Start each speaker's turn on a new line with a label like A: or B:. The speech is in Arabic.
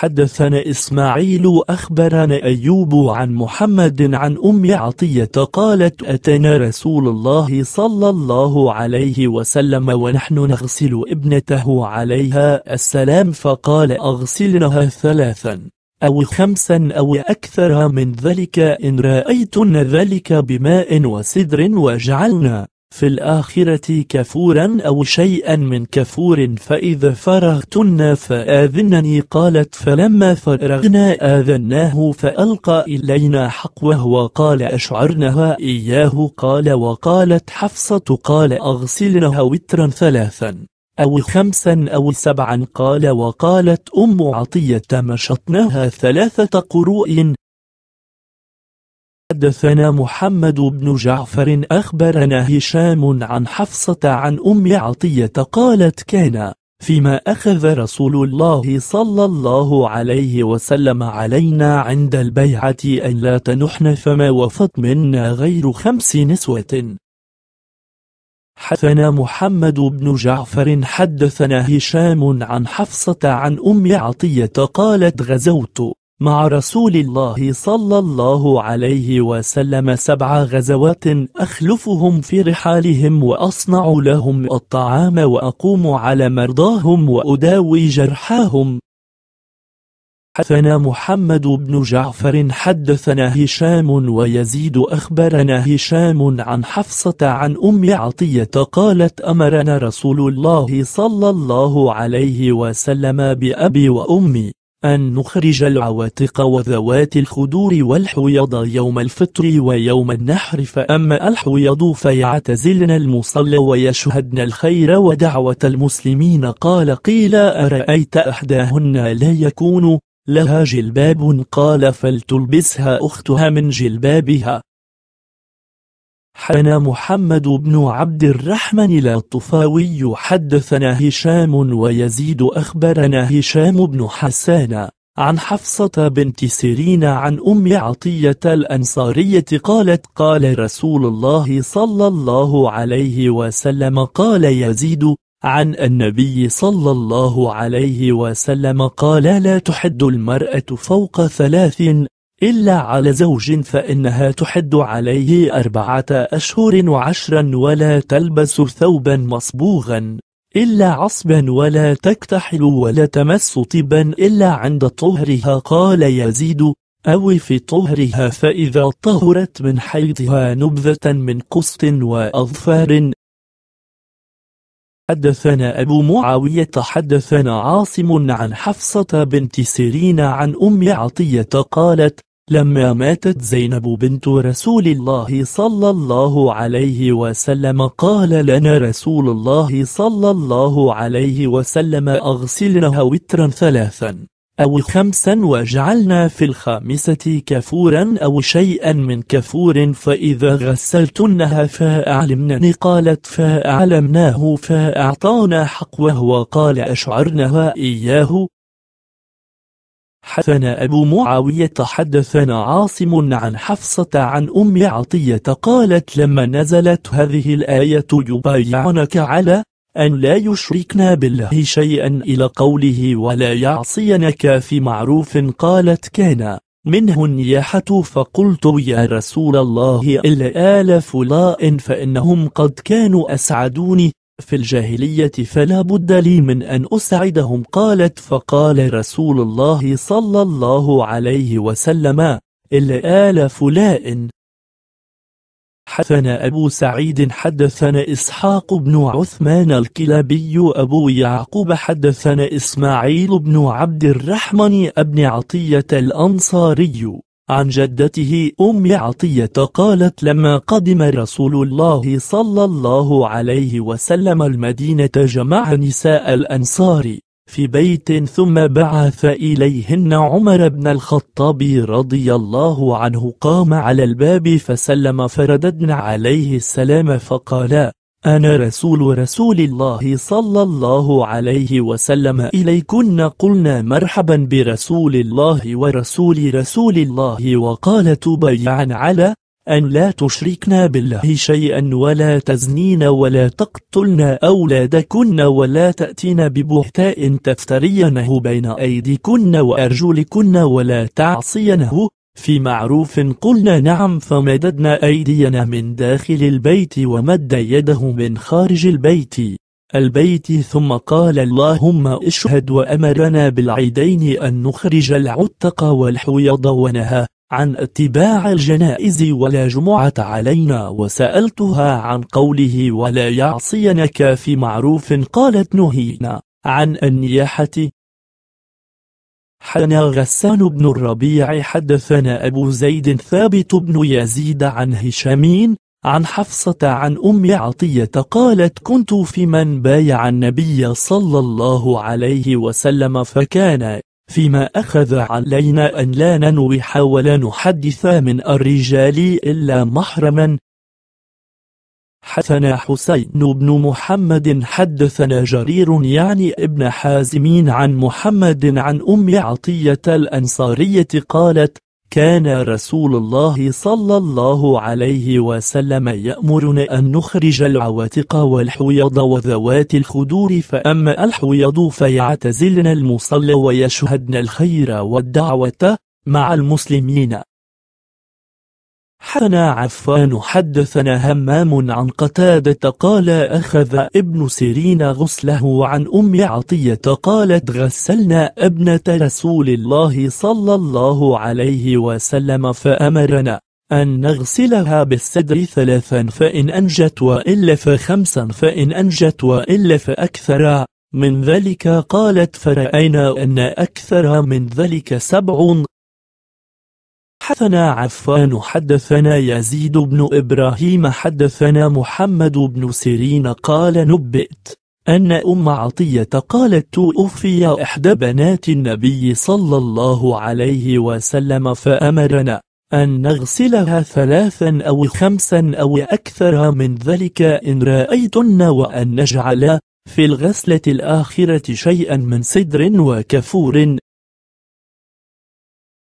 A: حدثنا إسماعيل أخبرنا أيوب عن محمد عن أم عطية قالت أتنا رسول الله صلى الله عليه وسلم ونحن نغسل ابنته عليها السلام فقال أغسلنها ثلاثا أو خمسا أو أكثر من ذلك إن رأيتن ذلك بماء وسدر وجعلنا في الآخرة كفورا أو شيئا من كفور فإذا فرغتن فآذنني. قالت فلما فرغنا آذناه فألقى إلينا حقوه وقال أشعرنها إياه؟ قال وقالت حفصة قال أغسلنها وترا ثلاثا أو خمسا أو سبعا. قال وقالت أم عطية مشطناها ثلاثة قروء. حدثنا محمد بن جعفر أخبرنا هشام عن حفصة عن أم عطية قالت كان فيما أخذ رسول الله صلى الله عليه وسلم علينا عند البيعة أن لا تنحن فما وفت منا غير خمس نسوة. حدثنا محمد بن جعفر حدثنا هشام عن حفصة عن أم عطية قالت غزوت. مع رسول الله صلى الله عليه وسلم سبع غزوات أخلفهم في رحالهم وأصنع لهم الطعام وأقوم على مرضاهم وأداوي جرحاهم. حدثنا محمد بن جعفر حدثنا هشام ويزيد أخبرنا هشام عن حفصة عن أم عطية قالت أمرنا رسول الله صلى الله عليه وسلم بأبي وأمي. أن نخرج العواتق وذوات الخدور والحيض يوم الفطر ويوم النحر فأما الحيض فيعتزلن المصلى ويشهدن الخير ودعوة المسلمين. قال قيل أرأيت أحداهن لا يكون لها جلباب؟ قال فلتلبسها أختها من جلبابها. حنا محمد بن عبد الرحمن الطفاوي حدثنا هشام ويزيد أخبرنا هشام بن حسان عن حفصة بنت سيرين عن أم عطية الأنصارية قالت قال رسول الله صلى الله عليه وسلم قال يزيد عن النبي صلى الله عليه وسلم قال لا تحد المرأة فوق ثلاث إلا على زوج فإنها تحد عليه أربعة أشهر وعشرا ولا تلبس ثوبا مصبوغا إلا عصبا ولا تكتحل ولا تمس طبا إلا عند طهرها. قال يزيد أو في طهرها فإذا طهرت من حيضها نبذة من قسط وأظفار. حدثنا أبو معاوية حدثنا عاصم عن حفصة بنت سيرين عن أم عطية قالت لما ماتت زينب بنت رسول الله صلى الله عليه وسلم قال لنا رسول الله صلى الله عليه وسلم أغسلنها وترا ثلاثا أو خمسا وجعلنا في الخامسة كفورا أو شيئا من كفور فإذا غسلتنها فأعلمنني قالت فأعلمناه فأعطانا حقوه وقال أشعرنها إياه حدثنا أبو معاوية حدثنا عاصم عن حفصة عن أم عطية قالت لما نزلت هذه الآية يبايعنك على أن لا يشركنا بالله شيئا إلى قوله ولا يعصينك في معروف قالت كان منه النياحة فقلت يا رسول الله إلا آل فلاء فإنهم قد كانوا أسعدوني في الجاهلية فلا بد لي من أن أسعدهم قالت فقال رسول الله صلى الله عليه وسلم إلا آل فلاء حدثنا أبو سعيد حدثنا إسحاق بن عثمان الكلابي أبو يعقوب حدثنا إسماعيل بن عبد الرحمن ابن عطية الأنصاري. عن جدته أم عطية قالت لما قدم رسول الله صلى الله عليه وسلم المدينة جمع نساء الأنصار في بيت ثم بعث إليهن عمر بن الخطاب رضي الله عنه قام على الباب فسلم فرددن عليه السلام فقالا أنا رسول رسول الله صلى الله عليه وسلم إليكن قلنا مرحبا برسول الله ورسول رسول الله وقالت بيعا على أن لا تشركنا بالله شيئا ولا تزنين ولا تقتلن أولادكن ولا تأتين ببهتاء تفترينه بين أيديكن وأرجلكن ولا تعصينه في معروف قلنا نعم فمددنا أيدينا من داخل البيت ومد يده من خارج البيت. البيت ثم قال اللهم اشهد وأمرنا بالعيدين أن نخرج العتق والحيض ونهى عن اتباع الجنائز ولا جمعة علينا وسألتها عن قوله ولا يعصينك في معروف قالت نهينا عن النياحة. حنا غسان بن الربيع حدثنا أبو زيد ثابت بن يزيد عن هشامين عن حفصة عن أم عطية قالت كنت في من بايع النبي صلى الله عليه وسلم فكان فيما أخذ علينا أن لا ننوح ولا نحدث من الرجال إلا محرما حدثنا حسين بن محمد حدثنا جرير يعني ابن حازمين عن محمد عن أم عطية الأنصارية قالت كان رسول الله صلى الله عليه وسلم يأمرنا أن نخرج العواتق والحيض وذوات الخدور فأما الحيض فيعتزلن المصلى ويشهدن الخير والدعوة مع المسلمين. حنا عفان حدثنا همام عن قتادة قال أخذ ابن سيرين غسله عن أم عطية قالت غسلنا ابنة رسول الله صلى الله عليه وسلم فأمرنا أن نغسلها بالسدر ثلاثا فإن أنجت وإلا فخمسا فإن أنجت وإلا فأكثر. من ذلك قالت فرأينا أن أكثر من ذلك سبع حدثنا عفان حدثنا يزيد بن إبراهيم حدثنا محمد بن سيرين قال نبئت أن أم عطية قالت توفي إحدى بنات النبي صلى الله عليه وسلم فأمرنا أن نغسلها ثلاثا أو خمسا أو أكثر من ذلك إن رأيتن وأن نجعل في الغسلة الآخرة شيئا من سدر وكفور